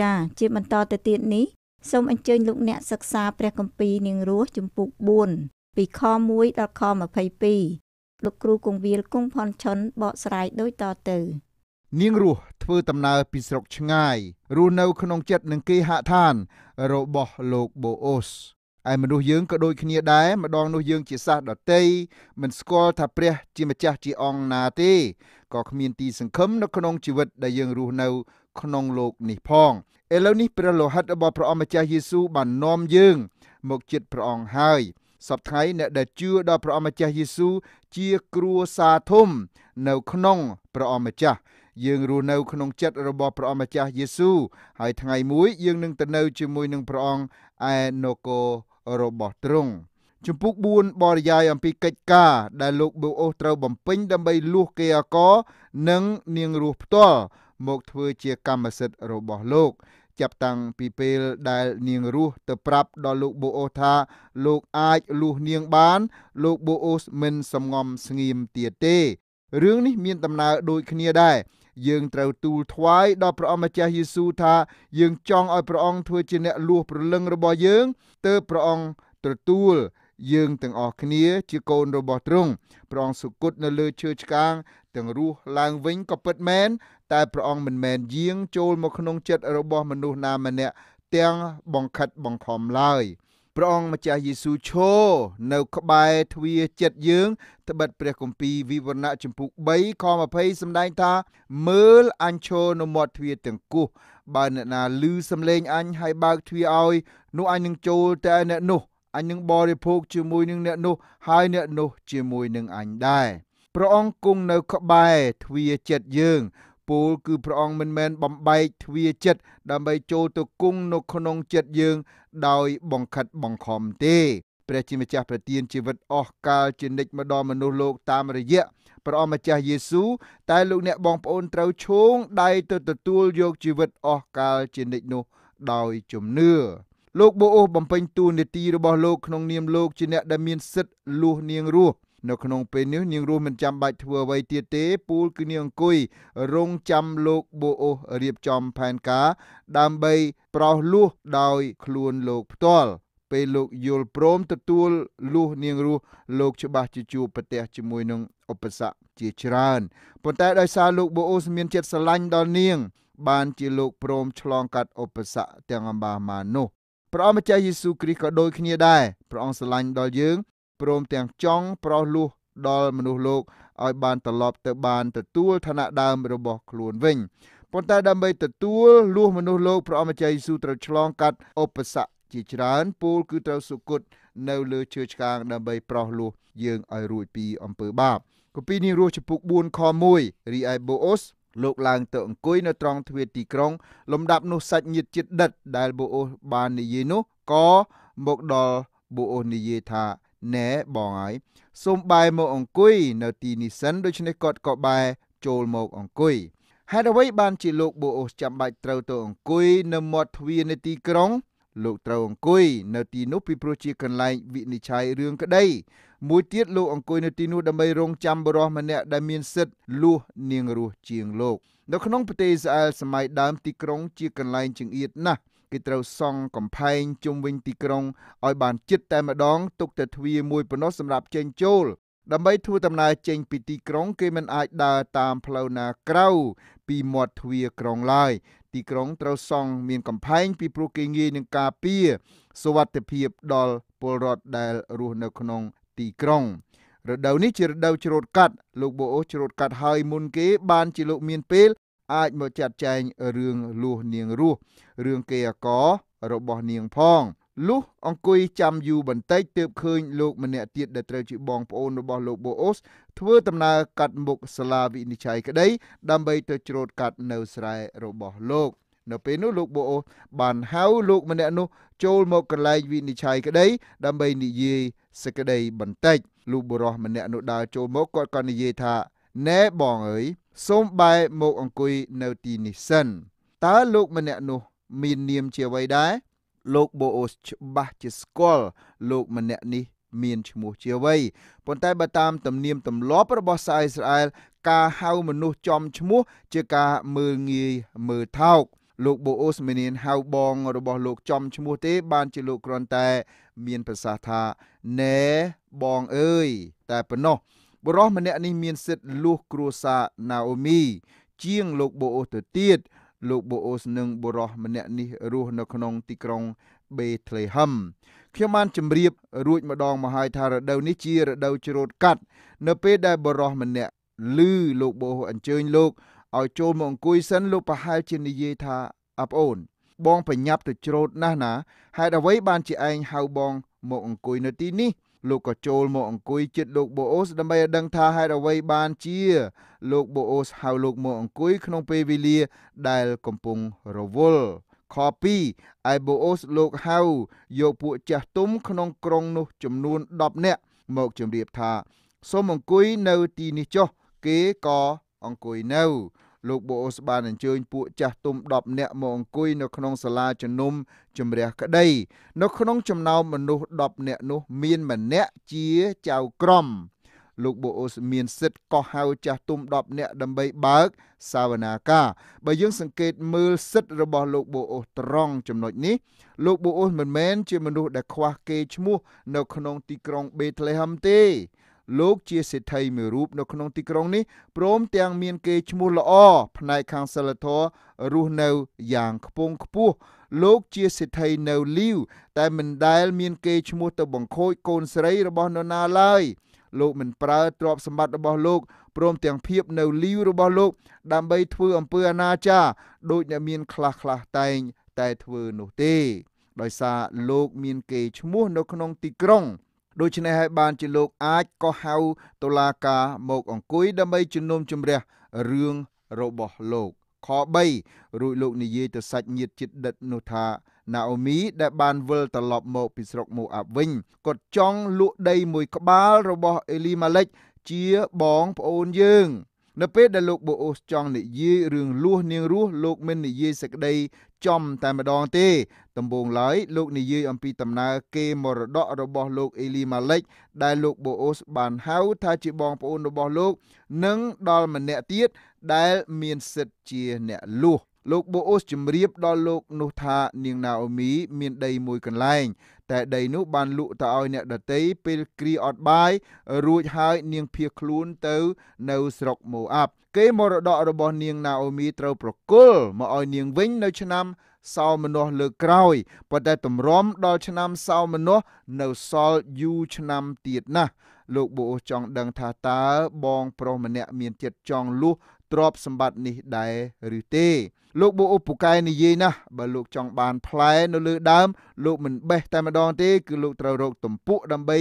ចាជាបន្តទៅទៀតនេះសូមអញ្ជើញលោកអ្នកសិក្សាព្រះគម្ពីរនាងរស់ជំពូក4ពីខ1ដល់ខ22លោកគ្រូគង្វាលគង់ផនឆុនបកស្រាយដូចតទៅ នាងរស់ធ្វើដំណើរពីស្រុកឆ្ងាយរស់នៅក្នុងចិត្តនឹងគេហដ្ឋាន របស់លោកបូអូសឯមនុស្សយើងក៏ដូចគ្នាដែរម្ដងនោះយើងជាសះដតីមិនស្គាល់ថាព្រះជាម្ចាស់ជាអង្គណាទេក៏គ្មានទីសង្ឃឹមនៅក្នុងជីវិតដែលយើងរស់នៅ ក្នុងโลกនេះផងឥឡូវនេះព្រះលោហិតរបស់ព្រះអម្ចាស់យេស៊ូវបាននាំយើង មកចិត្តព្រះអង្គហើយសពថ្ងៃអ្នកដែលជឿដល់ព្រះអម្ចាស់យេស៊ូវជាគ្រួសារធំនៅក្នុងព្រះអម្ចាស់យើងរស់នៅក្នុងចិត្តរបស់ព្រះអម្ចាស់យេស៊ូវហើយថ្ងៃមួយយើងនឹងទៅនៅជាមួយនឹងព្រះអង្គឯនគររបស់ទ្រង់ជំពូក4បរិយាយអំពីកិច្ចការដែលលោកប៊ូអូសត្រូវបំពេញដើម្បីលួសគេអកនិងនាងរស់ផ្ទាល់ មកធ្វើជាកម្មសិទ្ធិរបស់លោក ចាប់តាំងពីពេលដែលនាងរស់ទៅប្រាប់ដល់លោកបូអូសថាលោកអាចលួសនាងបាន លោកបូអូសមិនសំងំស្ងៀមទៀតទេរឿងនេះមានដំណើរដូចគ្នាដែរយើងត្រូវទូលថ្វាយដល់ព្រះអម្ចាស់យេស៊ូវថាយើងចង់ឲ្យព្រះអង្គធ្វើជាអ្នកលួសព្រលឹងរបស់យើងទើបព្រះអង្គទទួលយើងទាំងអស់គ្នាជាកូនរបស់ទ្រង់ព្រះអង្គសុគតនៅលើឈើឆ្កាង ទាំងរស់ឡើងវិញក៏ពិតមែនតែព្រះអង្គមិនមែនយាងចូលមកក្នុងចិត្តរបស់មនុស្សណាម្នាក់ទាំងបង្ខិតបង្ខំឡើយព្រះអង្គម្ចាស់យេស៊ូវឈរនៅក្បែរទ្វារចិត្តយើងត្បិតព្រះគម្ពីរវិវរណៈចំពុក3ខ20សម្ដែងថាមើលអញឈរនៅមាត់ទ្វារទាំងគោះបើអ្នកណាឮសំឡេងអញហើយបើកទ្វារឲ្យនោះអញនឹងចូលតែអ្នកនោះអញនឹងបរិភោគជាមួយនឹងអ្នកនោះហើយអ្នកនោះជាមួយនឹងអញដែរ ព្រះអង្គគង់នៅក្បែរទ្វារចិត្តយើងពោលគឺព្រះអង្គមិនមែនបំបែកទ្វារចិត្តដើម្បីចូលទៅគង់នៅក្នុងចិត្តយើង ដោយបង្ខិតបង្ខំទេព្រះជាម្ចាស់ប្រទានជីវិតអស់កាលជានិច្ចមកដល់មនុស្សលោកតាមរយៈព្រះអម្ចាស់យេស៊ូវតែលោកអ្នកបងប្អូនត្រូវឈោងដៃទៅទទួលយកជីវិតអស់កាលជានិច្ចនោះដោយជំនឿលោកបូអូសបំពេញតួនាទីរបស់លោកក្នុងនាមលោកជាអ្នកដែលមានសិទ្ធិលួសនាងរស់ នៅក្នុងពេលនេះនាងរស់មិនចាំបាច់ធ្វើអ្វីទៀតទេពូលគឺនាងអង្គុយរងចាំលោកបូអូសរៀបចំផែនការ ដើម្បីប្រោសលួសដោយខ្លួនលោកផ្ទាល់ពេលលោកយល់ព្រមទទួលលួសនាងរស់លោកច្បាស់ជាជួបប្រទះជាមួយនឹងឧបសគ្គជាច្រើនប៉ុន្តែដោយសារលោកបូអូសមានចិត្តស្រឡាញ់ដល់នាង បានជាលោកព្រមឆ្លងកាត់ឧបសគ្គទាំងអម្បាម៉ានោះព្រះអម្ចាស់យេស៊ូវគ្រីស្ទក៏ដូចគ្នាដែរព្រះអង្គស្រឡាញ់ដល់យើង ព្រមទាំងចង់ប្រោសលួសដល់មនុស្សលោកឲ្យបានត្រឡប់ទៅបានទទួលឋានៈដើមរបស់ខ្លួនវិញប៉ុន្តែដើម្បីទទួលលួសមនុស្សលោកព្រះអម្ចាស់យេស៊ូវត្រូវឆ្លងកាត់ឧបសគ្គជាច្រើនពូលគឺត្រូវសុគតនៅលើឈើឆ្កាងដើម្បីប្រោសលួសយើងឲ្យរួចពីអំពើបាបគម្ពីរនេះរស់ចំពុក4ខ1រីឯបូអូសលោកឡើងទៅអង្គុយនៅត្រង់ទ្វារទីក្រុង លំដាប់នោះសាច់ញាតិចិត្តដិតដែលបូអូសបាននិយាយនោះក៏មកដល់បូអូសនិយាយថា ណែបងហើយសូមបែរមកអង្គុយនៅទីនេះសិនដូច្នេះគាត់ក៏បែរចូលមកអង្គុយហេតុអ្វីបានជាលោកបូអូសចាំបាច់ត្រូវទៅអង្គុយនៅមាត់ទ្វារនៃទីក្រុង លោកត្រូវអង្គុយនៅទីនោះពីព្រោះជាកន្លែងវិនិច្ឆ័យរឿងក្តីមួយទៀតលោកអង្គុយនៅទីនោះដើម្បីរងចាំបរិះម្នាក់ដែលមានសិទ្ធិលួសនាងរស់ជាងលោក នៅក្នុងប្រទេសអ៊ីស្រាអែលសម័យដើមទីក្រុងជាកន្លែងចង្អៀតណាស់ គេត្រូវសង់កំផែងជុំវិញទីក្រុងឲ្យបានជិតតែម្ដងទុកតែទ្វារមួយប៉ុណ្ណោះសម្រាប់ចេញចូលដើម្បីធ្វើដំណើរចេញពីទីក្រុង គេមិនអាចដើរតាមផ្លូវណាក្រៅពីមាត់ទ្វារក្រុងឡើយទីក្រុងត្រូវសង់មានកំផែងពីព្រោះគេងាយនឹងការពារសុវត្ថិភាពដល់ពលរដ្ឋដែលរស់នៅក្នុងទីក្រុងរដូវនេះជារដូវច្រូតកាត់លោកបូអូសច្រូតកាត់ហើយមុនគេបានជាលោកមានពេល អាចមកចាត់ចែងរឿងលួសនាងរស់រឿងគេអករបស់នាងផងលុះអង្គុយចាំយូរបន្តិចទើបឃើញលោកម្នាក់ទៀតដែលត្រូវជាបងប្អូនរបស់លោកបូអូសធ្វើដំណើរកាត់មុខសាលាវិនិច្ឆ័យក្តី ដើម្បីទៅច្រូតកាត់នៅស្រែរបស់លោក នៅពេលនោះលោកបូអូសបានហៅលោកម្នាក់នោះចូលមកកន្លែងវិនិច្ឆ័យក្តីដើម្បីនិយាយសេចក្តីបន្តិចលោកបុរសម្នាក់នោះដើរចូលមកគាត់ក៏និយាយថាណែបងអើយ សូមបែរមកអង្គុយនៅទីនេះសិនតើលោកម្នាក់នោះមាននាមជាអ្វីដែរលោកបូអូសច្បាស់ជាស្គាល់លោកម្នាក់នេះមានឈ្មោះជាអ្វីប៉ុន្តែបើតាមទំនៀមទម្លាប់របស់សាអ៊ីស្រាអែលការហៅមនុស្សចំឈ្មោះជាការមើលងាយមើលថោកលោកបូអូសមិនមានហៅបងរបស់លោកចំឈ្មោះទេ បានជាលោកគ្រាន់តែ មានប្រសាសន៍ថាណែបងអើយតែប៉ុណ្ណោះ បរោះម្នាក់នេះមានសិទ្ធិលួសគ្រួសារណាអូមី ជាងលោកបូអូសទៅទៀតលោកបូអូសនិងបរោះម្នាក់នេះរស់នៅក្នុងទីក្រុងបេធ្លេហឹមខ្ញុំបានជម្រាបរួចម្ដងមកហើយថារដូវនេះជារដូវច្រូតកាត់ នៅពេលដែលបរោះម្នាក់ឮលោកបូអញ្ជើញលោកឲ្យចូលមកអង្គុយសិនលោកប្រហែលជានិយាយថាអប្អូន បងប្រញាប់ទៅច្រូតណាស់ណាហេតុអ្វីបានជាឯងហៅបងមកអង្គុយនៅទីនេះ លោកក៏ចូលមកអង្គុយជិតលោកបូអូសដើម្បីឲ្យដឹងថាហេតុអ្វីបានជា លោកបូអូសហៅលោកមកអង្គុយក្នុងពេលវេលាដែលកំពុងរវល់ខ2ឯបូអូសលោកហៅយកពួកចាស់ទុំក្នុងក្រុងនោះចំនួន10នាក់មកជម្រាបថាសូមអង្គុយនៅទីនេះចុះគេក៏អង្គុយនៅ លោកបូអូសបានអញ្ជើញពួកចាស់ទុំ10នាក់មកអង្គុយនៅក្នុងសាលាជំនុំជម្រះក្តីនៅក្នុងចំណោមមនុស្ស10នាក់នោះមានម្នាក់ជាចៅក្រមលោកបូអូសមានសិទ្ធិកោះហៅចាស់ទុំ10នាក់ដើម្បីបើកសាវនាការបើយើងសង្កេតមើលសិទ្ធិរបស់លោកបូអូសត្រង់ចំណុចនេះលោកបូអូសមិនមែនជាមនុស្សដែលខ្វះគេឈ្មោះនៅក្នុងទីក្រុងបេត្លេហឹមទេ លោកជាសេដ្ឋីមួយរូបនៅក្នុងទីក្រុងនេះព្រមទាំងមានគេឈ្មោះល្អផ្នែកខាងសិលធម៌រស់នៅយ៉ាងខ្ពង់ខ្ពស់លោកជាសេដ្ឋីនៅលីវតែមិនដែលមានគេឈ្មោះទៅបង្ខូចកូនស្រីរបស់នរណាឡើយលោកមិនប្រើទ្រព្យសម្បត្តិរបស់លោកព្រមទាំងភាពនៅលីវរបស់លោក ដើម្បីធ្វើអំពើអនាចារដោយអ្នកមានខ្លះខ្លះតែងតែធ្វើនោះទេ ដោយសារលោកមានគេឈ្មោះនៅក្នុងទីក្រុង ដូច្នេះហើយបានជាលោកអាចក៏ហៅតុលាការមកអង្គុយដើម្បីជំនុំជម្រះរឿងរបស់លោកខ3រួចលោកនិយាយទៅសាច់ញាតិជិតដិតនោះថាណាអូមីដែលបានវិលត្រឡប់មកពីស្រុកម៉ូអាប់វិញគាត់ចង់លក់ដីមួយក្បាលរបស់អេលីម៉ាឡិចជាបងប្អូនយើងនៅពេលដែលលោកបូអូសចង់និយាយរឿងលួសនាងរស់លោកមិននិយាយសេចក្តី ចំតែម្ដងទេ ដំបូងឡើយលោកនិយាយអំពីដំណើរគេមរតករបស់លោកអេលីម៉ាឡិចដែលលោកបូអូសបានហៅថាជាបងប្អូនរបស់លោក និងដល់ម្នាក់ទៀតដែលមានសិទ្ធិជាអ្នកលួស លោកបូអូសជម្រាបដល់លោកនោះថានាងណាអូមីមានដីមួយកន្លែង តែដីនោះបានលក់ទៅឲ្យអ្នកដតីពេលគ្រាអត់បាយរួចហើយនាងភៀសខ្លួនទៅនៅស្រុកម៉ូអាប់គេមរតករបស់នាងណាអូមីត្រូវប្រគល់មកឲ្យនាងវិញនៅឆ្នាំសោមនស្សលើក្រោយប៉ុន្តែតម្រាំដល់ឆ្នាំសោមនស្សនៅសល់យូរឆ្នាំទៀតណាស់លោកបូអូសចង់ដឹងថាតើបងប្រុសម្នាក់មានចិត្តចង់លួស ទ្រព្យសម្បត្តិនេះដែរឬទេលោកបូអូពូកែនិយាយណាស់បើលោកចង់បានផ្លែនៅលើដើម លោកមិនបេះតែម្ដងទេ គឺលោកត្រូវរកទំពក់ដើម្បី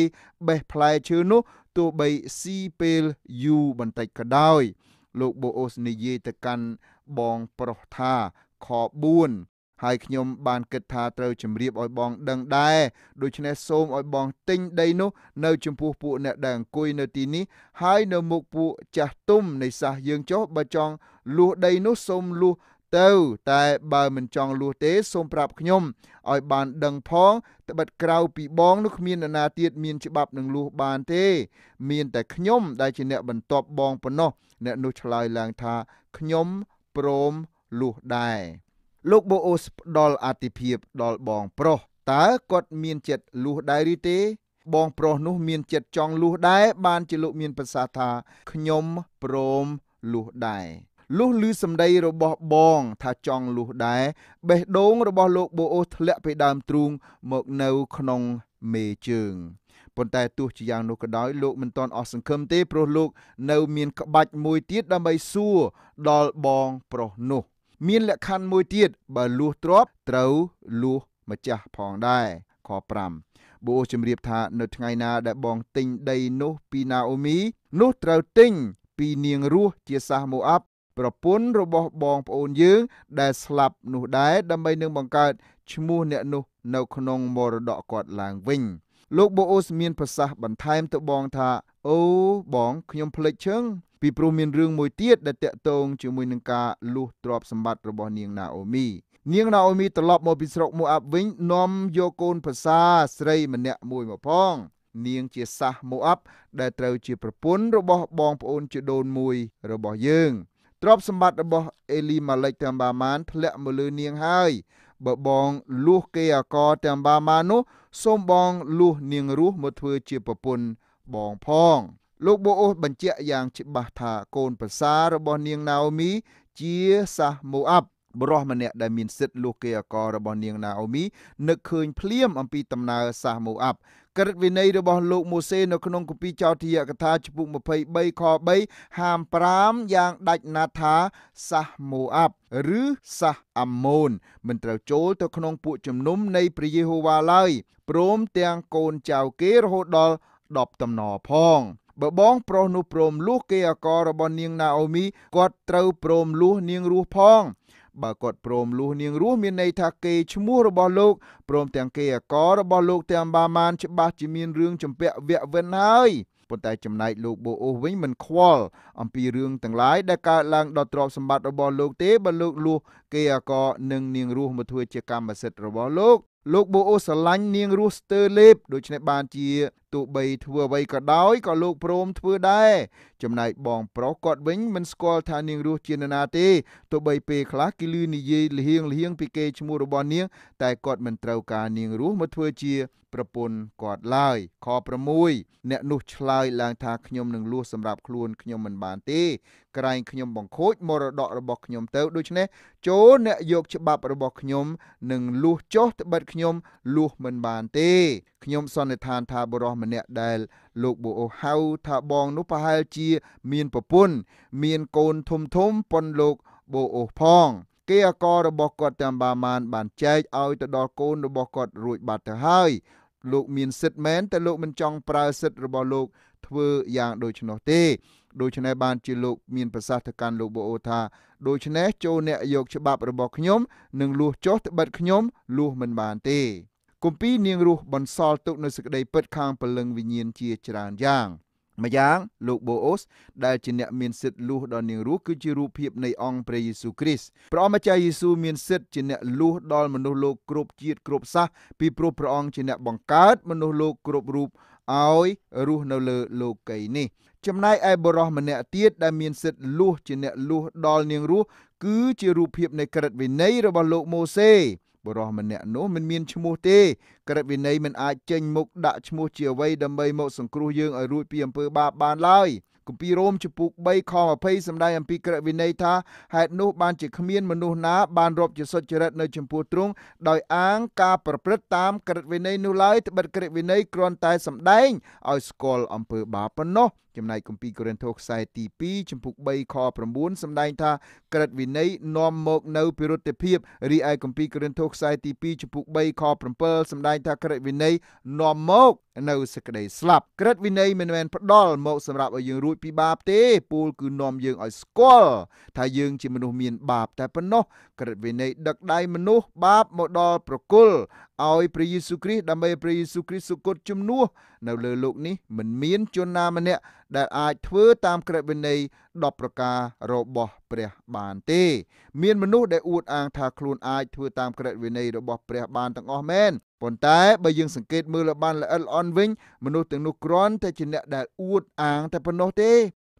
បេះផ្លែឈើនោះទោះបីស៊ីពេលយូរបន្តិចក៏ដោយ លោកបូអូសនិយាយទៅកាន់បងប្រុសថាខ4 ហើយខ្ញុំបានគិតថាត្រូវជម្រាបឲ្យបងដឹងដែរដូច្នេះសូមឲ្យបងទិញដីនោះនៅចំពោះពួកអ្នកដែលអង្គុយនៅទីនេះហើយនៅមុខពួកចាស់ទុំនៃសាសយើងចុះបើចង់លួសដីនោះសូមលួសទៅតែបើមិនចង់លួសទេសូមប្រាប់ខ្ញុំឲ្យបានដឹងផងត្បិតក្រៅពីបងនោះគ្មាននរណាទៀតមានច្បាប់នឹងលួសបានទេ មានតែខ្ញុំដែលជាអ្នកបន្ទាប់បងប៉ុណ្ណោះអ្នកនោះឆ្លើយឡើងថាខ្ញុំព្រមលួសដែរ លោកបូអូសផ្ដល់អតិភិបដល់បងប្រុសតើគាត់មានចិត្តលួសដែរឬទេ បងប្រុសនោះមានចិត្តចង់លួសដែរបានជាលោកមានប្រសាសន៍ថាខ្ញុំព្រមលួសដែរលុះឮសម្ដីរបស់បងថាចង់លុះដែរបេះដូងរបស់លោកបូអូសធ្លាក់ពីដើមទ្រូងមកនៅក្នុងមេជើងប៉ុន្តែទោះជាយ៉ាងនោះក៏ដោយលោកមិនទាន់អស់សង្ឃឹមទេព្រោះលោកនៅមានក្បាច់មួយទៀតដើម្បីសួរដល់បងប្រុសនោះ មានលក្ខខណ្ឌមួយទៀតបើលួសទ្របត្រូវលួសម្ចាស់ផងដែរខ5បូជំរាបថានៅថ្ងៃណាដែលបងទិញដីនោះពីណាអូមីនោះត្រូវទិញពីនាងរស់ជាសាសម៉ូអាប់ប្រពន្ធរបស់បងប្អូនយើង ដែលស្លាប់នោះដែរដើម្បីនឹងបង្កើតឈ្មោះអ្នកនោះនៅក្នុងមរតកគាត់ឡើងវិញលោកបូអូសមានប្រសាសន៍បន្ថែមទៅបងថាអូបងខ្ញុំភ្លេចឈឹង ពីព្រោះមានរឿងមួយទៀតដែលតាក់ទងជាមួយនឹងការលួសទ្រព្យសម្បត្តិរបស់នាងណាអូមីនាងណាអូមីត្រឡប់មកពីស្រុកម៉ូអាប់វិញនាំយកកូនប្រសាស្រីម្នាក់មួយមកផងនាងជាសាសម៉ូអាប់ដែលត្រូវជាប្រពន្ធរបស់បងប្អូនជីដូនមួយរបស់យើងទ្រព្យសម្បត្តិរបស់អេលីម៉ាឡិចទាំងបាម៉ានធ្លាក់មកលើនាងហើយបើបងលួសគេអកទាំងបាម៉ាននោះសូមបងលួសនាងរស់មកធ្វើជាប្រពន្ធបងផង លោកបូអូសបញ្ជាក់យ៉ាងច្បាស់ថាកូនប្រសាររបស់នាងណាអូមីជាសាសម៉ូអាប់បរោះម្នាក់ដែលមានសិទ្ធិលួសគេអករបស់នាងណាអូមីនឹកឃើញភ្លាមអំពីដំណើរសាសម៉ូអាប់ក្រឹតវិន័យរបស់លោកម៉ូសេនៅក្នុងគម្ពីរចោទយកថាចំពុក23ខ3ហាម5យ៉ាងដាច់ណាត់ថាសាសម៉ូអាប់ឬសាសអាម៉ូនមិនត្រូវចូលទៅក្នុងពួកជំនុំនៃព្រះយេហូវ៉ាឡើយព្រមទាំងកូនចៅគេរហូតដល់10តំណផង បើបងប្រុសនោះព្រមលួសគេអករបស់នាងណាអូមីគាត់ត្រូវព្រមលួសនាងរស់ផងបើគាត់ព្រមលួសនាងរស់មានន័យថាគេឈ្មោះរបស់លោកព្រមទាំងគេអករបស់លោកទាំងបាម៉ានច្បាស់ជាមានរឿងចម្ពាក់វៈវិនហើយប៉ុន្តែចំណែកលោកបូអូសវិញមិនខ្វល់អំពីរឿងទាំងឡាយដែលកើតឡើងដល់ទ្រព្យសម្បត្តិរបស់លោកទេបើលោកលួសគេអកនិងនាងរស់មកធ្វើជាកម្មសិទ្ធិរបស់លោកលោកបូអូស្រឡាញ់នាងរស់ស្ទើលេបដូច្នេះបានជា ទោះបីធ្វើអ្វីក៏ដោយក៏លោកព្រមធ្វើដែរចំណែកបងប្រុសគាត់វិញមិនស្គាល់ថានាងរស់ជានរណាទេទោះបីពេលខ្លះគេលឺនិយាយលហៀងលហៀងពីគេឈ្មោះរបស់នាង តែគាត់មិនត្រូវការនាងរស់មកធ្វើជាប្រពន្ធគាត់ឡើយខ6អ្នកនោះឆ្លើយឡើងថាខ្ញុំនឹងលួសសម្រាប់ខ្លួនខ្ញុំមិនបានទេក្រែងខ្ញុំបង្ខូចមរតករបស់ខ្ញុំទៅដូច្នេះចូលអ្នកយកច្បាប់របស់ខ្ញុំនឹងលួសចុះត្បិតខ្ញុំលួសមិនបានទេ ខ្ញុំសន្និដ្ឋានថាបរិះម្នាក់ដែលលោកបូអូហៅថាបងនោះប្រហែលជាមានប្រពន្ធមានកូនធំធំប៉ុនលោកបូអូផងគេអករបស់គាត់តាមបាម៉ានបានចែកឲ្យទៅដល់កូនរបស់គាត់រួចបាត់ទៅហើយលោកមានសិទ្ធិមែនតែលោកមិនចង់ប្រើសិទ្ធិរបស់លោកធ្វើយ៉ាងដូច្នោះទេដូច្នេះបានជាលោកមានប្រសាសន៍ទៅកាន់លោកបូអូថាដូច្នេះចូលអ្នកយកច្បាប់របស់ខ្ញុំនិងលួសចុះត្បិតខ្ញុំលួសមិនបានទេ គម្ពីរនាងរស់បន្សល់ទុកនៅសេចក្តីពិតខាងពលឹងវិញ្ញាណជាច្រើនយ៉ាងម្យ៉ាងលោកបូអូសដែលជាអ្នកមានសិទ្ធិលួសដល់នាងរស់គឺជារូបភាពនៃអង្គព្រះយេស៊ូវគ្រីស្ទព្រះអម្ចាស់យេស៊ូវមានសិទ្ធិជាអ្នកលួសដល់មនុស្សលោកគ្រប់ជាតិគ្រប់សាសពីព្រោះព្រះអង្គជាអ្នកបង្កើតមនុស្សលោកគ្រប់រូបឲ្យរស់នៅលើលោកីនេះចំណែកឯបរោះម្នាក់ទៀតដែលមានសិទ្ធិលួសជាអ្នកលួសដល់នាងរស់គឺជារូបភាពនៃក្រឹតវិន័យរបស់លោកម៉ូសេ បរោះម្នាក់នោះមិនមានឈ្មោះទេក្រឹតវិន័យមិនអាចចេញមុខដាក់ឈ្មោះជាអ្វីដើម្បីមកសង្គ្រោះយើងឲ្យរួចពីអំពើបាបបានឡើយ គម្ពីររ៉ូមចំពុក3ខ20សម្ដែងអំពីក្រឹតវិន័យថាហេតុនោះបានជាគ្មានមនុស្សណាបានរាប់ជាសុចរិតនៅចំពោះទ្រង់ដោយអាងការប្រព្រឹត្តតាមក្រឹតវិន័យនោះឡើយត្បិតក្រឹតវិន័យគ្រាន់តែសម្ដែងឲ្យស្គាល់អំពើបាបប៉ុណ្ណោះចំណែកគម្ពីរកូរិនថូខ្សែទី2ចំពុក3ខ9សម្ដែងថាក្រិតវិន័យនាំមកនៅពិរុទ្ធភាពរីឯគម្ពីរកូរិនថូខ្សែទី2ចំពុក3ខ7សម្ដែងថាក្រិតវិន័យនាំមកនៅសេចក្តីស្លាប់ក្រិតវិន័យមិនមែនផ្ដល់មកសម្រាប់ឲ្យយើងរួចពីបាបទេពូលគឺនាំយើងឲ្យស្គាល់ថាយើងជាមនុស្សមានបាប តែប៉ុណ្ណោះក្រិតវិន័យដឹកដៃមនុស្សបាបមកដល់ប្រគល់ឲ្យព្រះយេស៊ូវគ្រីស្ទដើម្បីព្រះយេស៊ូវគ្រីស្ទសុគតជំនួសនៅលើលោកនេះមិនមានជនណាម្នាក់ដែលអាចធ្វើតាមក្រឹតវិន័យ10ប្រការរបស់ព្រះបានទេ មានមនុស្សដែលអួតអាងថាខ្លួនអាចធ្វើតាមក្រឹតវិន័យរបស់ព្រះបានទាំងអស់មែន ប៉ុន្តែបើយើងសង្កេតមើលឲ្យបានល្អិតល្អន់វិញមនុស្សទាំងនោះគ្រាន់តែជាអ្នកដែលអួតអាងតែប៉ុណ្ណោះទេ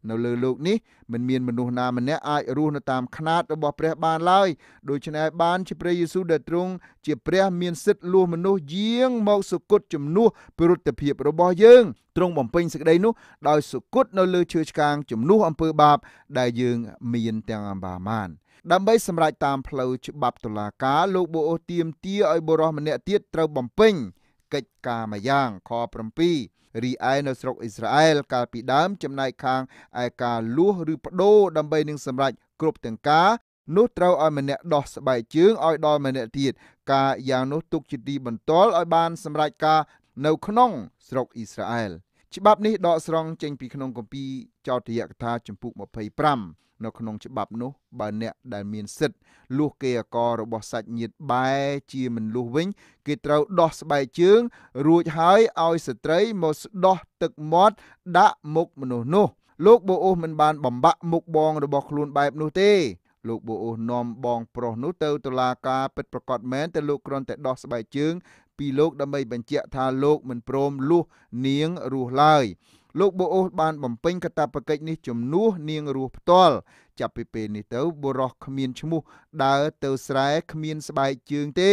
នៅលើโลกនេះមិនមានមនុស្សណាម្នាក់អាចរស់នៅតាមຂ្នាតរបស់ព្រះបានឡើយដូច្នេះបានជាព្រះយេស៊ូវដែលទ្រង់ជាព្រះមានសិទ្ធិលួសមនុស្សយាងមកសុគតជំនួសពិរុទ្ធភាពរបស់យើងទ្រង់បំពេញសេចក្តីនោះដោយសុគតនៅលើឈើឆ្កាងជំនួសអំពើបាបដែលយើងមានទាំងអម្បាមាន ដើម្បីសម្រេចតាមផ្លូវច្បាប់តុលាការលោកបូអូទៀមទាឲ្យបុរសម្នាក់ទៀតត្រូវបំពេញកិច្ចការមួយយ៉ាងខ7រីឯនៅស្រុកអ៊ីស្រាអែលកាលពីដើមចំណែកខាងឯការលួសឬបដូរដើម្បីនឹងសម្រេចគ្រប់ទាំងការនោះត្រូវឲ្យម្នាក់ដោះស្បែកជើងឲ្យដល់ម្នាក់ទៀតការយ៉ាងនោះទុកជាទីបន្ទាល់ឲ្យបានសម្រេចការនៅក្នុងស្រុកអ៊ីស្រាអែលច្បាប់នេះដកស្រង់ចេញពីក្នុងគម្ពីរចោទយកថាចំពុក25 នៅក្នុងច្បាប់នោះបើអ្នកដែលមានសិទ្ធិលួសគេអករបស់សាច់ញាតិបែជាមិនលួសវិញ គេត្រូវដោះស្បែកជើង រួចហើយឲ្យស្ត្រីមកស្ដោះទឹកមាត់ដាក់មុខមនុស្សនោះលោកបូអូសមិនបានបំបាក់មុខបងរបស់ខ្លួនបែបនោះទេលោកបូអូសនាំបងប្រុសនោះទៅតុលាការពិតប្រកបមែនតែលោកគ្រាន់តែដោះស្បែកជើងពីលោកដើម្បីបញ្ជាក់ថាលោកមិនព្រមលួសនាងរស់ឡើយ លោកបូអូសបានបំពេញកាតព្វកិច្ចនេះជំនួសនាងរស់ផ្ទាល់ចាប់ពីពេលនេះទៅបុរសគ្មានឈ្មោះដើរទៅស្រែគ្មានស្បែកជើងទេ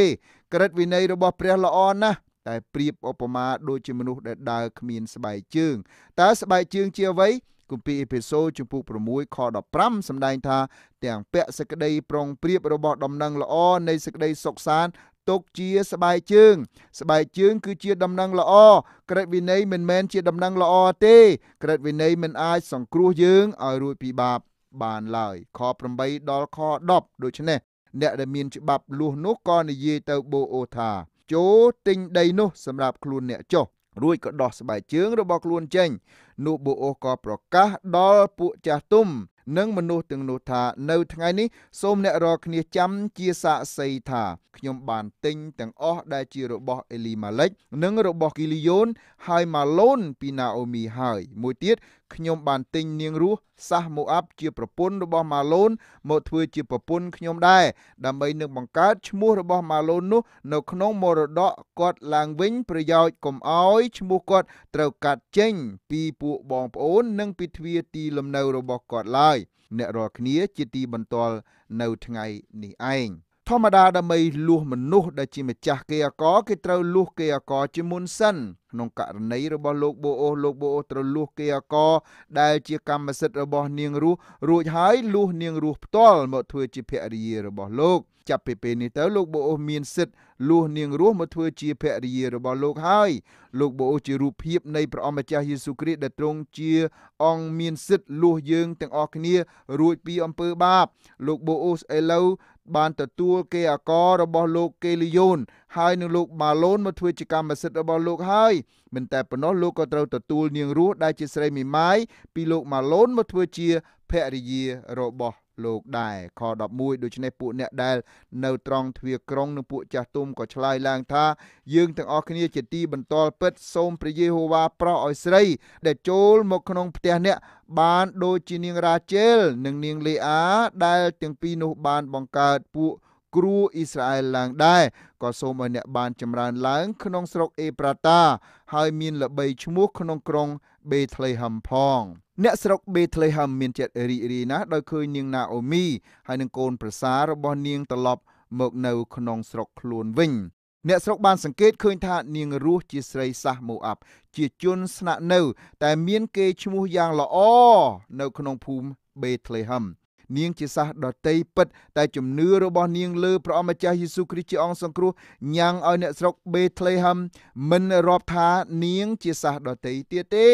ក្រឹតវិន័យរបស់ព្រះល្អណាស់តែប្រៀបឧបមាដូចជាមនុស្សដែលដើរគ្មានស្បែកជើងតើស្បែកជើងជាអ្វីគម្ពីរអេភេសូជំពូក6ខ15សម្ដែងថាទាំងពាក់សេចក្តីប្រុងប្រៀបរបស់ដំណឹងល្អនៃសេចក្តីសុខសាន្ត ទុកជាស្បែកជើង ស្បែកជើង គឺជាដំណឹងល្អក្រឹតវិន័យមិនមែនជាដំណឹងល្អទេក្រឹតវិន័យមិនអាចសង្គ្រោះយើងឲ្យរួចពីបាបបានឡើយខ8ដល់ខ10ដូច្នេះអ្នកដែលមានច្បាប់លួសនោះក៏និយាយទៅបូអូថាចូលទិញដីនោះសម្រាប់ខ្លួនអ្នកចុះរួចក៏ដោះស្បែកជើងរបស់ខ្លួនចេញនោះបូអូក៏ប្រកាសដល់ពួកចាស់ទុំ និងមនុស្សទាំងនោះថានៅថ្ងៃនេះសូមអ្នករាល់គ្នាចាំជាសាក្សីថាខ្ញុំបានទិញទាំងអស់ដែលជារបស់អេលីម៉ាឡិចនិងរបស់គីលីយ៉ូនហើយម៉ាឡូនពីណាអូមីហើយមួយទៀត ខ្ញុំបានទិញនាងរស់សាសម៉ូអាប់ជាប្រពន្ធរបស់ម៉ាឡូនមកធ្វើជាប្រពន្ធខ្ញុំដែរដើម្បីនឹងបង្កើតឈ្មោះរបស់ម៉ាឡូននោះនៅក្នុងមរតកគាត់ឡើងវិញប្រយោជន៍កុំអោយឈ្មោះគាត់ត្រូវកាត់ចេញពីពួកបងប្អូននិងពីទ្វារទីលំនៅរបស់គាត់ឡើយអ្នករាល់គ្នាជាទីបន្ទាល់នៅថ្ងៃនេះឯង ធម្មតាដើម្បីលួសមនុស្សដែលជាម្ចាស់គេអកគេត្រូវលួសគេអកជាមុនសិនក្នុងករណីរបស់លោកបូអូសលោកបូអូសត្រូវលួសគេអកដែលជាកម្មសិទ្ធិរបស់នាងរស់រួចហើយលួសនាងរស់ផ្ទាល់មកធ្វើជាភរិយារបស់លោកចាប់ពីពេលនេះទៅលោកបូអូសមានសិទ្ធិលួសនាងរស់មកធ្វើជាភរិយារបស់លោកហើយលោកបូអូសជារូបភាពនៃព្រះអម្ចាស់យេស៊ូវគ្រីស្ទដែលទ្រង់ជាអង្គមានសិទ្ធិលួសយើងទាំងអស់គ្នារួចពីអំពើបាបលោកបូអូសឥឡូវ បានទទួលគេអាកររបស់លោកកេលីយ៉ូនហើយនឹងលោកម៉ាឡូនមកធ្វើជាកម្មសិទ្ធិរបស់លោកហើយមិនតែប៉ុណ្ណោះលោកក៏ត្រូវទទួលនាងរស់ដែលជាស្រីមីម៉ាយពីលោកម៉ាឡូនមកធ្វើជាភរិយារបស់ លោកដែរខ11ដូច្នេះពួកអ្នកដែលនៅត្រង់ទ្វារក្រុងនិងពួកចាស់ទុំក៏ឆ្លើយឡើងថាយើងទាំងអស់គ្នាជាទីបន្ទាល់ពិតសូមព្រះយេហូវ៉ាប្រោសឲ្យស្រី ដែលចូលមកក្នុងផ្ទះអ្នកបានដូចជានាងរ៉ាជែលនិងនាងលេអាដែលទាំងពីរនោះបានបង្កើតពួកគ្រូអ៊ីស្រាអែលឡើងដែរក៏សូមឲ្យអ្នកបានចម្រើនឡើងក្នុងស្រុកអេប្រាតា ហើយមានល្បីឈ្មោះក្នុងក្រុងបេថ្លេហឹមផង អ្នកស្រុកបេថ្លេហឹមមានចិត្តរីករាយណាស់ដោយឃើញនាងណាអូមីហើយនឹងកូនប្រសាររបស់នាងត្រឡប់មកនៅក្នុងស្រុកខ្លួនវិញអ្នកស្រុកបានសង្កេតឃើញថានាងរស់ជាស្រីសាសម៉ូអាប់ជាជនស្នាក់នៅ តែមានគេឈ្មោះយ៉ាងល្អនៅក្នុងភូមិបេថ្លេហឹមនាងជាសាសដតីពិតតែជំនឿរបស់នាងលើព្រះអម្ចាស់យេស៊ូវគ្រីស្ទជាអង្គសង្គ្រោះញ៉ាំងឲ្យអ្នកស្រុកបេថ្លេហឹមមិនរាប់ថានាងជាសាសដតីទៀតទេ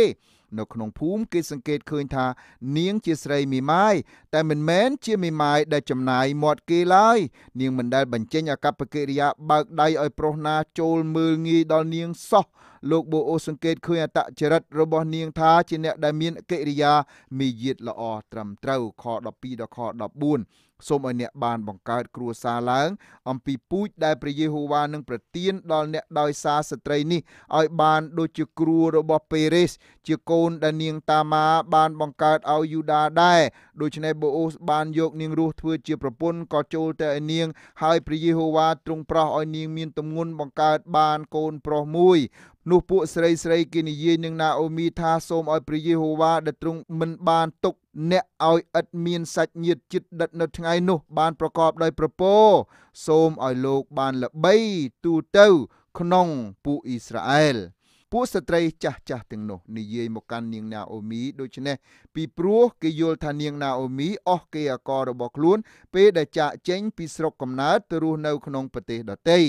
នៅក្នុងភូមិគេសង្កេតឃើញថា នាងជាស្រីមីម៉ាយតែមិនមែនជាមីម៉ាយដែលចំណាយមាត់គេឡើយនាងមិនដែលបញ្ចេញអកប្បកិរិយាបើកដៃឲ្យប្រុសណាចូលមើលងាយដល់នាងសោះលោកបូអូសង្កេតឃើញអតចរិតរបស់នាងថាជាអ្នកដែលមានកិរិយាមាយាទល្អត្រឹមត្រូវខ12ដល់ខ14 សូមឲ្យអ្នកបានបង្កើតគ្រួសារឡើង អំពីពូជដែលព្រះយេហូវ៉ានឹងប្រទានដល់អ្នកដោយសារស្ត្រីនេះឲ្យបានដូចជាគ្រួរបស់ពេរេស ជាកូនដែលនាងតាម៉ាបានបង្កើតឲ្យយូដាដែរដូច្នេះបូអូសបានយកនាងរស់ធ្វើជាប្រពន្ធក៏ចូលទៅឲ្យនាង ហើយព្រះយេហូវ៉ាទ្រង់ប្រោសឲ្យនាងមានទម្ងន់បង្កើតបានកូនប្រុសមួយ នោះពួកស្រីស្រីគេនិយាយនឹងណាអូមីថាសូមឲ្យព្រះយេហូវ៉ាដែលទ្រង់មិនបានទុកអ្នកឲ្យឥតមានសាច់ញាតិជិតដិតនៅថ្ងៃនោះ បានប្រកបដោយប្រពោសូមឲ្យលោកបានល្បីទូទៅក្នុងពួកអ៊ីស្រាអែលពួកស្ត្រីចាស់ចាស់ទាំងនោះនិយាយមកកាន់នាងណាអូមីដូច្នេះពីព្រោះគេយល់ថានាងណាអូមីអស់គេអករបស់ខ្លួន ពេលដែលចាក់ចេញពីស្រុកកំណើតទៅរស់នៅក្នុងប្រទេសដទៃ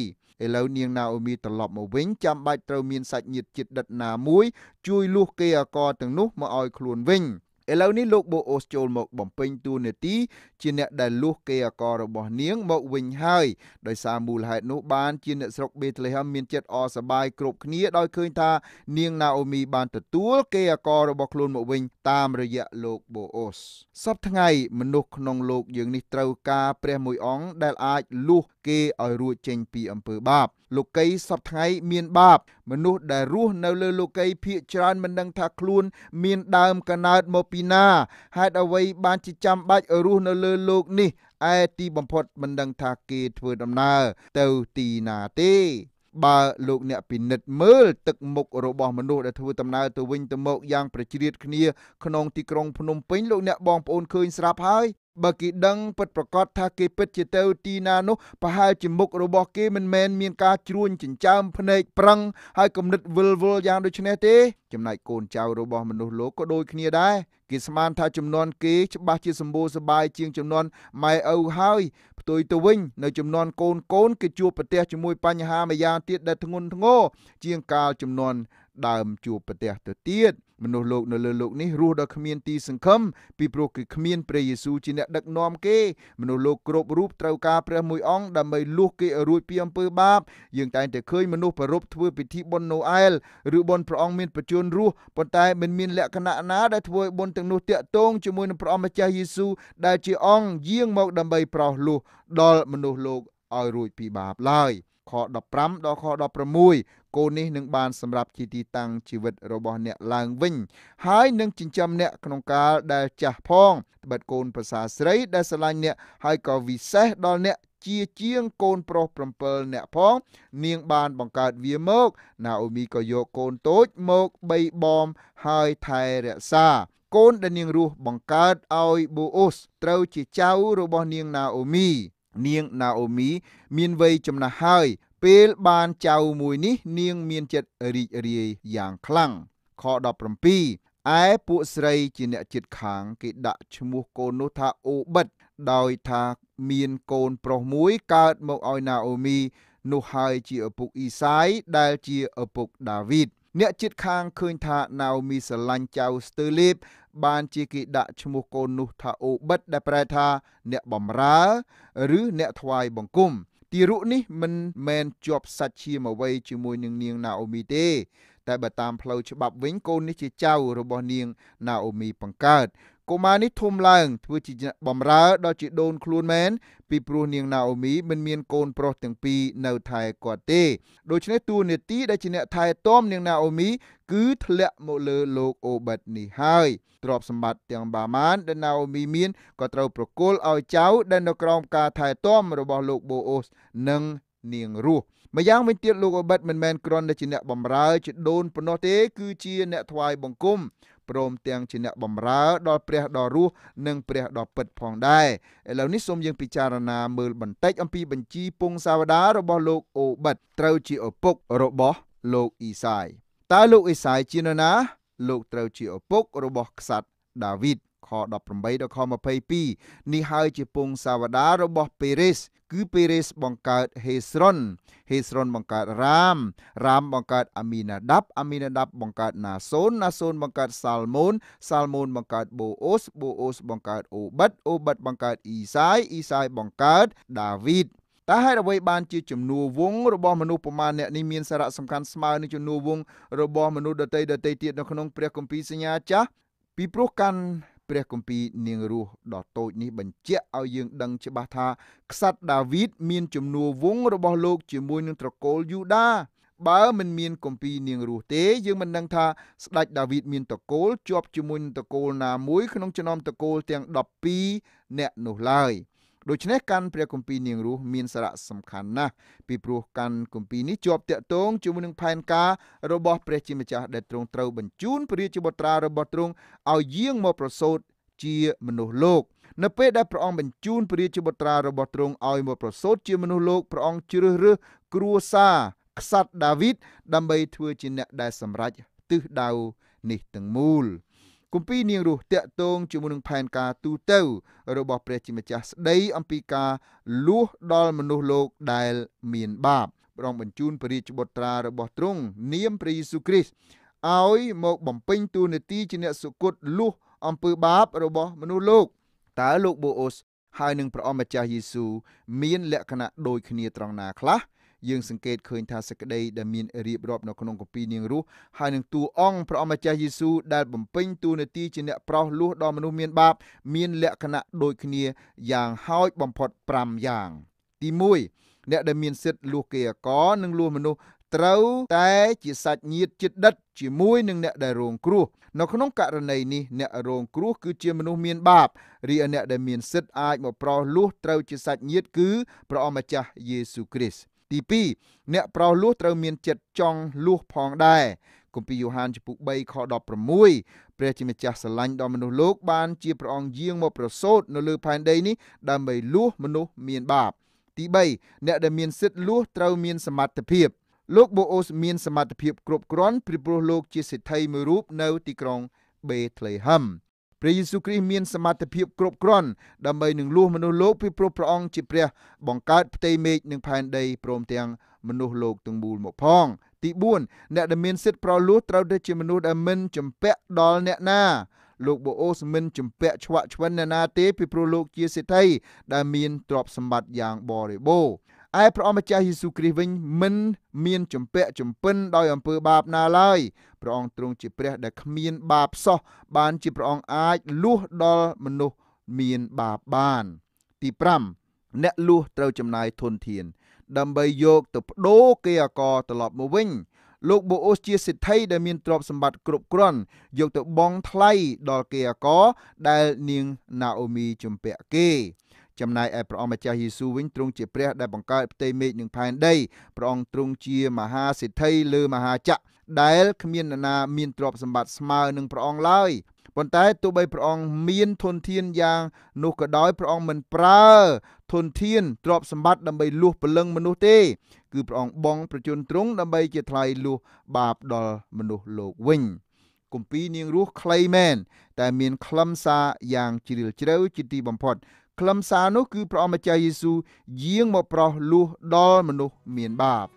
ឥឡូវនាងណាអូមីត្រឡប់មកវិញចាំបាច់ត្រូវមានសាច់ញាតិជិតដិតណាមួយ ជួយលួសគេអកទាំងនោះមកឲ្យខ្លួនវិញ ឥឡូវនេះលោកបូអូសចូលមកបំពេញតួនាទីជាអ្នកដែលលួសគេអករបស់នាងមកវិញហើយដោយសារមូលហេតុនោះបានជាអ្នកស្រុកបេតលេហឹមមានចិត្តអសប្បាយគ្រប់គ្នាដោយឃើញថានាងណាអូមីបានទទួលគេអករបស់ខ្លួនមកវិញតាមរយៈលោកបូអូសសពថ្ងៃមនុស្សក្នុងលោកយើងនេះត្រូវការព្រះមួយអង្គដែលអាចលួសគេឲ្យរួចចេញពីអំពើបាបលោកីសពថ្ងៃមានបាប មនុស្សដែលរស់នៅលើលោកីភៀកច្រើនមិនដឹងថាខ្លួន មានដើមកណើតមកពីណាហេតុអ្វីបានជាចាំបាច់ឲ្យរស់នៅលើលោកនេះឯទីបំផុតមិនដឹងថាគេធ្វើដំណើរទៅទីណាទេបើលោកអ្នកពិនិត្យមើលទឹកមុខរបស់មនុស្សដែលធ្វើដំណើរទៅវិញទៅមកយ៉ាងប្រជ្រៀតគ្នាក្នុងទីក្រុងភ្នំពេញលោកអ្នកបងប្អូនឃើញស្រាប់ហើយ បើគេដឹងពិតប្រកបថាគេពិតជាទៅទីណានោះប្រហែលជាមុខរបស់គេមិនមែនមានការជ្រួញចិញ្ចើមភ្នែកប្រឹងហើយគំនិតវិលវល់យ៉ាងដូចនេះទេចំណែកកូនចៅរបស់មនុស្សលោកក៏ដូចគ្នាដែរគេស្មានថាចំនួនគេច្បាស់ជាសម្បូរសបាយជាងចំនួនម៉ែឪហើយផ្ទុយទៅវិញនៅចំនួនកូនកូនគេជួបប្រទះជាមួយបញ្ហាម្យ៉ាងទៀតដែលធ្ងន់ធ្ងរជាងកាលចំនួនដើមជួបប្រទះទៅទៀត មនុស្សលោកនៅលើលោកនេះរស់ដោយគ្មានទីសង្ឃឹមពីព្រោះគឺគ្មានព្រះយេស៊ូវជាអ្នកដឹកនាំគេមនុស្សលោកគ្រប់រូបត្រូវការព្រះមួយអង្គដើម្បីលួសគេឲ្យរួចពីអំពើបាបយើងតែងតែឃើញមនុស្សប្ររពធ្វើពិធីបុណ្យណូអែលឬបុណ្យព្រះអង្គមានបញ្ជូនរស់ប៉ុន្តែមិនមានលក្ខណៈណាដែលធ្វើឲ្យបុណ្យទាំងនោះតាក់ទងជាមួយនឹងព្រះអង្គម្ចាស់យេស៊ូវដែលជាអង្គយាងមកដើម្បីប្រោសលួសដល់មនុស្សលោកឲ្យរួចពីបាបឡើយ ខ15ដល់ខ16គោនេះនឹងបានសម្រាប់ជាទីតាំងជីវិតរបស់អ្នកឡើងវិញ ហើយនឹងចិញ្ចឹមអ្នកក្នុងកាលដែលចាស់ផងត្បិតកូនប្រសាស្រីដែលស្រឡាញ់អ្នកហើយក៏វិសេសដល់អ្នកជាជាងកូនប្រុស7អ្នកផង នាងបានបង្កើតវាមកណាអូមីក៏យកកូនតូចមកបីបំហើយថែរក្សា កូនដែលនាងរស់បង្កើតឲ្យបូអូសត្រូវជាចៅរបស់នាងណាអូមី នាងណាអូមីមានវ័យចំណាស់ហើយពេលបានចៅមួយនេះ នាងមានចិត្តរីករាយយ៉ាងខ្លាំងខ17ឯពួកស្រីជាអ្នកចិត្តខាង គេដាក់ឈ្មោះកូននោះថាអូបិតដោយថាមានកូនប្រុសមួយកើតមកឲ្យណាអូមីនោះហើយជាឪពុកអ៊ីសាយដែលជាឪពុកដាវីត អ្នកចិត្តខាងឃើញថាណាអូមីស្រឡាញ់ចៅស្ទើលេបបានជាគេដាក់ឈ្មោះកូននោះថាអូបិតដែលប្រែថាអ្នកបំរើ ឬអ្នកថ្វាយបង្គំទារកនេះមិនមែនជាប់សាច់ឈាមអ្វីជាមួយនឹងនាងណាអូមីទេ តែបើតាមផ្លូវច្បាប់វិញកូននេះជាចៅរបស់នាងណាអូមីបង្កើត កុមារនេះធំឡើងធ្វើជាបំរើដល់ជីដូនខ្លួនមែនពីព្រោះនាងណាអូមីមិនមានកូនប្រុសទាំងពីរនៅថែគាត់ទេដូច្នេះតួនាទីដែលជាអ្នកថែទាំនាងណាអូមីគឺធ្លាក់មកលើលោកអូបិតនេះហើយទ្រព្យសម្បត្តិទាំងបាម៉ានដែលណាអូមីមានក៏ត្រូវប្រគល់ឲ្យចៅដែលនៅក្រោមការថែទាំរបស់លោកបូអូសនិងនាងរស់ម្យ៉ាងវិញទៀតលោកអូបិតមិនមែនគ្រាន់តែជាអ្នកបម្រើជាដូនប៉ុណ្ណោះទេគឺជាអ្នកថ្វាយបង្គំ ព្រមទាំងជាអ្នកបម្រើដល់ព្រះដ៏រស់និងព្រះដ៏ពិតផងដែរឥឡូវនេះសូមយើងពិចារណាមើលបន្តិចអំពីបញ្ជីពងសាវតារបស់លោកអូបិតត្រូវជាឪពុករបស់លោកអ៊ីសាយតើលោកអ៊ីសាយជានរណា លោកត្រូវជាឪពុករបស់ក្សត្រដាវីត ខ18ដល់ខ22នេះហើយជាពងសាវតារបស់ពេរេសគឺពេរេសបង្កើតហេស្រុនហេស្រុនបង្កើតរ៉ាមរ៉ាមបង្កើតអាមីណាដាប់អាមីណាដាប់បង្កើតណាសូនណាសូនបង្កើតសាល់មូនសាល់មូនបង្កើតបូអូសបូអូសបង្កើតអូបិតអូបិតបង្កើតអ៊ីសាយអ៊ីសាយបង្កើតដាវីតតើហេតុអ្វីបានជាចំនួនវងរបស់មនុស្សប្រមាណអ្នកនេះមានសារៈសំខាន់ស្មើនឹងចំនួនវងរបស់មនុស្សដតីដតីទៀតនៅក្នុងព្រះគម្ពីរសញ្ញាចាស់ពីព្រោះកាន់ ព្រះគម្ពីរនាងរស់ដ៏តូចនេះបញ្ជាក់ឲ្យយើងដឹងច្បាស់ថាក្សត្រដាវីតមានជំនួសវងរបស់លោកជាមួយនឹងត្រកូលយូដាបើមិនមានគម្ពីរនាងរស់ទេយើងមិនដឹងថាស្ដេចដាវីតមានតកូលជាប់ជាមួយនឹងតកូលណាមួយក្នុងចំណោមតកូលទាំង12អ្នកនោះឡើយ។ ដូច្នេះកាន់ព្រះគម្ពីរនាងរស់មានសារៈសំខាន់ណាស់ពីព្រោះកាន់គម្ពីរនេះជាប់តាក់ទងជាមួយនឹងផែនការរបស់ព្រះជាម្ចាស់ដែលទ្រង់ត្រូវបញ្ជូនព្រះរាជបុត្រារបស់ទ្រង់ឲ្យយាងមកប្រសូតជាមនុស្សលោកនៅពេលដែលព្រះអង្គបញ្ជូនព្រះរាជបុត្រារបស់ទ្រង់ឲ្យមកប្រសូតជាមនុស្សលោកព្រះអង្គជ្រើសរើសគ្រួសារក្សត្រដាវីតដើម្បីធ្វើជាអ្នកដែលសម្រេចទិសដៅនេះទាំងមូល។ គម្ពីរនាងរស់តាក់ទងជាមួយនឹងផែនការទូទៅរបស់ព្រះជាម្ចាស់ស្ដីអំពីការលួសដល់មនុស្សលោកដែលមានបាបព្រះអង្គបញ្ជូនព្រះរាជបុត្រារបស់ទ្រង់នាមព្រះយេស៊ូវគ្រីស្ទឲ្យមកបំពេញតួនាទីជាអ្នកសុគតលួសអំពើបាបរបស់មនុស្សលោកតើលោកបូអូសហើយនឹងព្រះអង្គម្ចាស់យេស៊ូវមានលក្ខណៈដូចគ្នាត្រង់ណាខ្លះ យើងសង្កេតឃើញថាសក្តីដែលមានរៀបរាប់នៅក្នុងគម្ពីរនាងរស់ហើយនឹងតួអង្គព្រះអម្ចាស់យេស៊ូវដែលបំពេញតួនាទីជាអ្នកប្រោសលួសដល់មនុស្សមានបាប មានលក្ខណៈដូចគ្នាយ៉ាងហោចបំផុត5យ៉ាង ទី1អ្នកដែលមានសិទ្ធិលួសគេអកនិងលួសមនុស្សត្រូវតែជាសាច់ញាតិជិតដិតជាមួយនឹងអ្នកដែលរងគ្រោះនៅក្នុងករណីនេះអ្នករងគ្រោះគឺជាមនុស្សមានបាបរីឯអ្នកដែលមានសិទ្ធិអាចមកប្រោសលួសត្រូវជាសាច់ញាតិគឺព្រះអម្ចាស់យេស៊ូវគ្រីស្ទ ទី2អ្នកប្រោសលួសត្រូវមានចិត្តចង់លួសផងដែរគម្ពីរយ៉ូហានចំពុក3ខ16ព្រះជាម្ចាស់ស្រឡាញ់ដល់មនុស្សលោកបានជាព្រះអង្គយាងមកប្រសូតនៅលើផែនដីនេះដើម្បីលួសមនុស្សមានបាបទី3អ្នកដែលមានសិទ្ធិលួសត្រូវមានសមត្ថភាពលោកបូអូសមានសមត្ថភាពគ្រប់គ្រាន់ពីព្រោះលោកជាសេដ្ឋីមួយរូបនៅទីក្រុងបេត្លេហឹម ព្រះយេស៊ូវគ្រីស្ទមានសមត្ថភាពគ្រប់គ្រាន់ដើម្បីនឹងលួសមនុស្សលោកពីព្រោះព្រះអង្គជាព្រះ បង្កើតផ្ទៃមេឃនិងផែនដីព្រមទាំងមនុស្សលោកទាំងមូលមកផងទី4អ្នកដែលមានសិទ្ធិប្រលួសត្រូវតែជាមនុស្សដែលមិនចម្ពាក់ដល់អ្នកណាលោកបូអូសមិនចម្ពាក់ឆ្វាក់ឆ្វិនអ្នកណាទេពីព្រោះលោកជាសេដ្ឋីដែលមានទ្រព្យសម្បត្តិយ៉ាងបរិបូរណ៍ ឯព្រះអម្ចាស់យេស៊ូវគ្រីស្ទវិញមិនមានចម្ពាក់ចម្ពិនដោយអំពើបាបណាឡើយព្រះអង្គទ្រង់ជាព្រះដែលគ្មានបាបសោះបានជាព្រះអង្គអាចលួសដល់មនុស្សមានបាបបាន ទី5អ្នកលួសត្រូវចំណាយធនធាន ដើម្បីយកទៅបដូរគេអកត្រឡប់មកវិញលោកបូអូសជាសិទ្ធិដែលមានទ្រព្យសម្បត្តិគ្រប់គ្រាន់យកទៅបង់ថ្លៃដល់គេអកដែលនាងណាអូមីជំពាក់គេ ចំណែកឯព្រះអង្គម្ចាស់យេស៊ូវវិញទ្រង់ជាព្រះដែលបង្កើតផ្ទៃមេឃនិងផែនដីព្រះអង្គទ្រង់ជាមហាសិទ្ធិលើមហាចក្រដែលគ្មាននរណាមានទ្រព្យសម្បត្តិស្មើនឹងព្រះអង្គឡើយប៉ុន្តែទោះបីព្រះអង្គមានធនធានយ៉ាងនោះក៏ដោយព្រះអង្គមិនប្រើធនធានទ្រព្យសម្បត្តិដើម្បីលួសពលឹងមនុស្សទេ គឺព្រះអង្គបង់ប្រជញ្ញទ្រង់ដើម្បីជាថ្លៃលួសបាបដល់មនុស្សលោកវិញគម្ពីរនាងរស់ខ្លីមែនតែមានខ្លឹមសារយ៉ាងជ្រាលជ្រៅជាទីបំផុត ខ្លឹមសារនោះគឺព្រះអម្ចាស់យេស៊ូវយាងមកប្រោសលួសដល់មនុស្សមានបាប